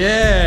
Yeah.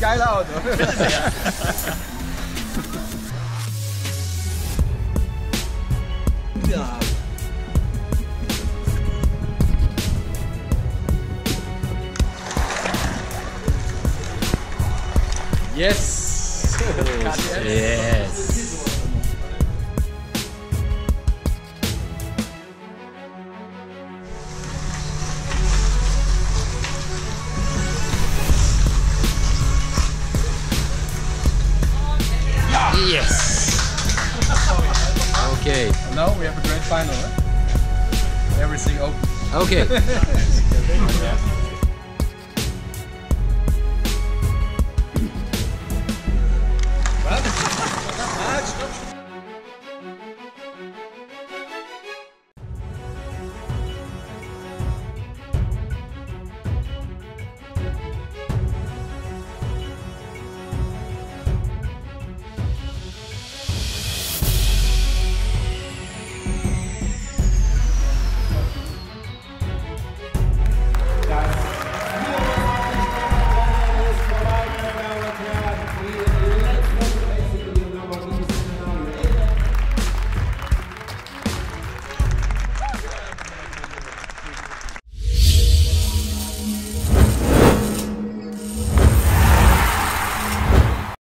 Geile Auto. Bitte sehr. Ja. Yes! Yes. Yes! Okay, Now we have a great final, eh? Everything open. okay.